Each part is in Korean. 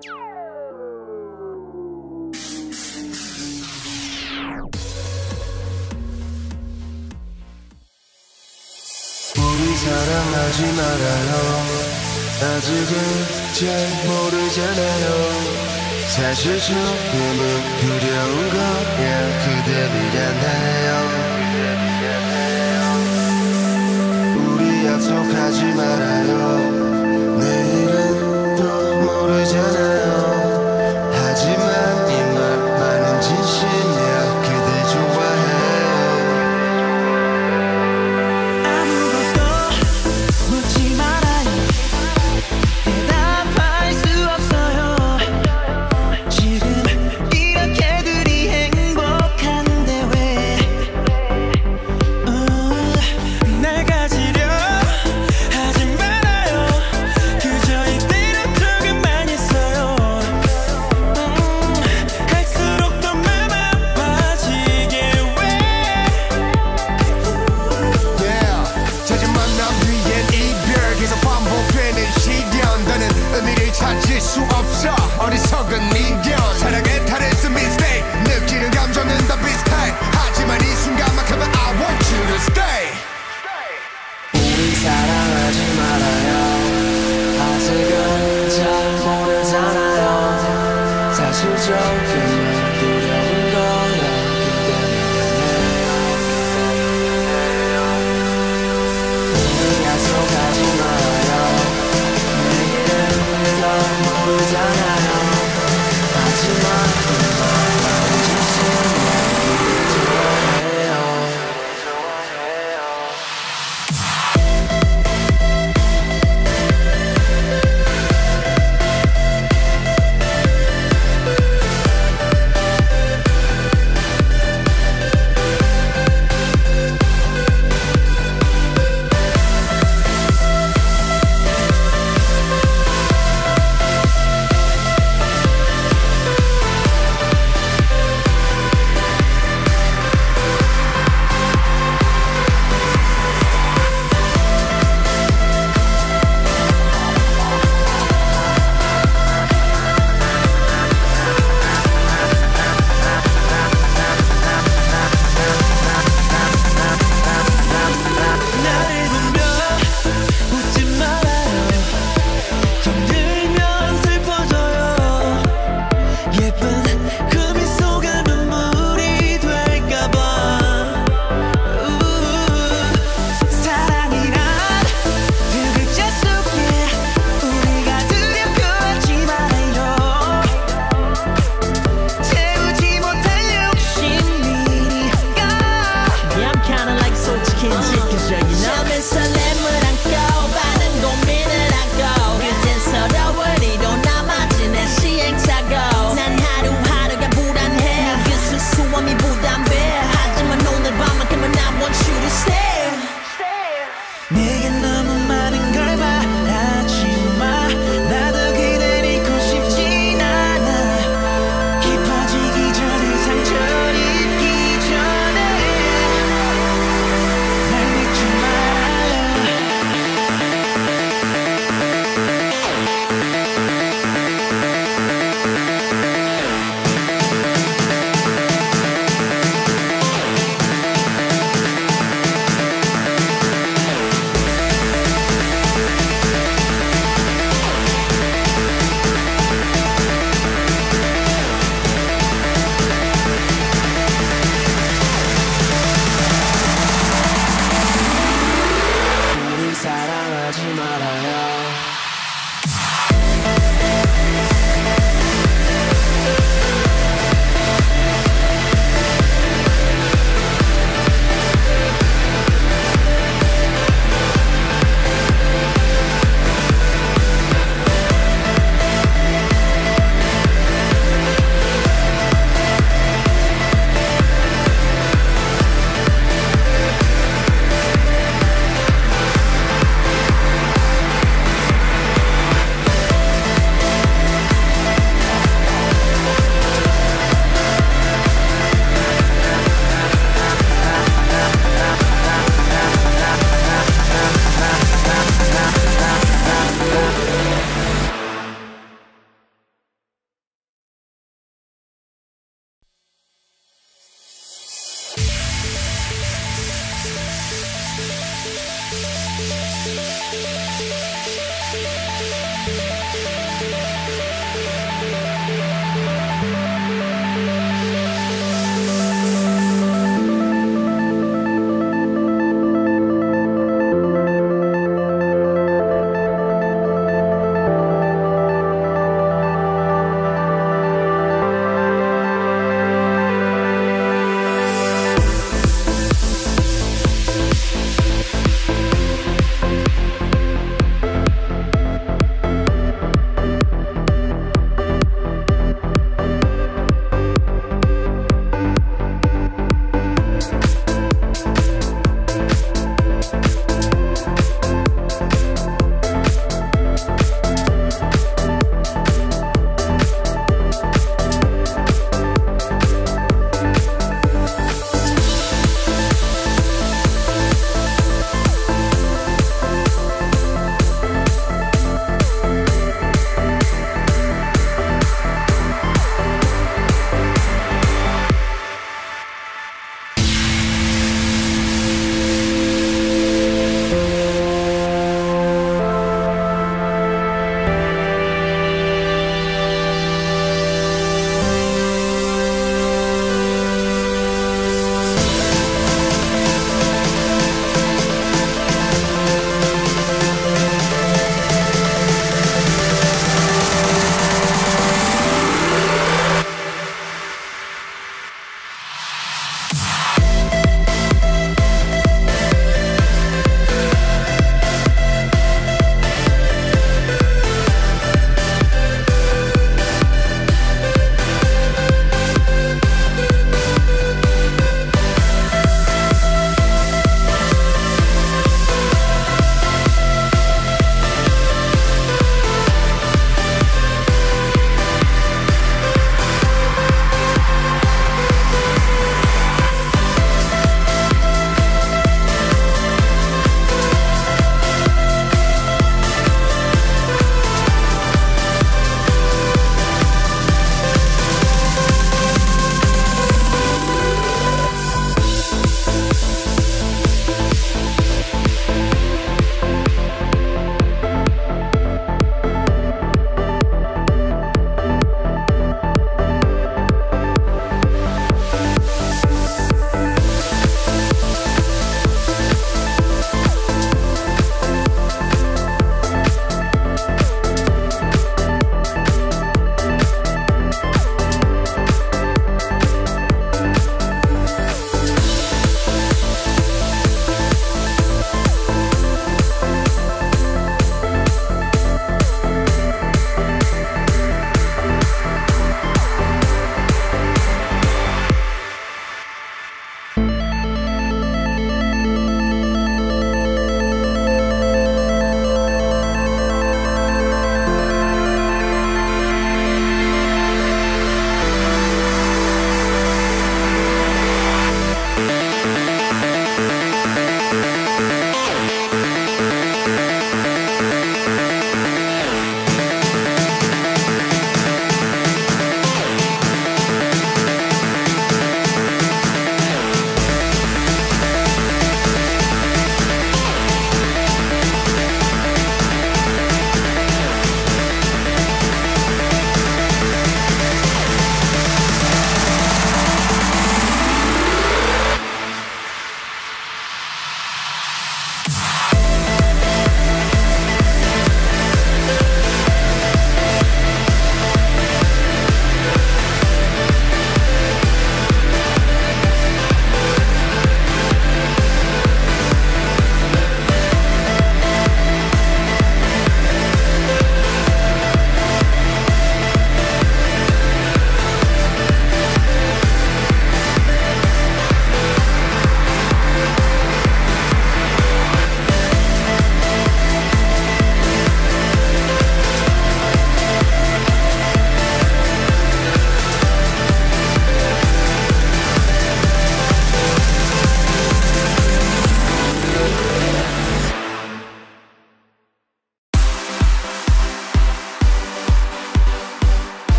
우리 사랑하지 말아요. 아직은 잘 모르잖아요. 사실 조금은 두려운 거야. 그대 미안해요 수 없어. 어리석은 미련 사랑에 탈했어 mistake 느끼는 감정은 다 비슷해. 하지만 이 순간만큼은 I want you to stay. 우리 사랑하지 말아요. 아직은 잘 모르잖아요. 사실 조금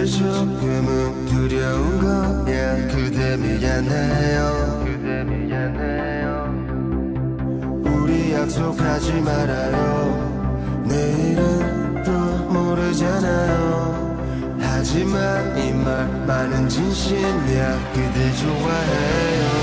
사실 조금은 두려운 거야. 그대 미안해요. 그대 미안해요. 우리 약속하지 말아요. 내일은 또 모르잖아요. 하지만 이 말만은 진심이야. 그대 좋아해요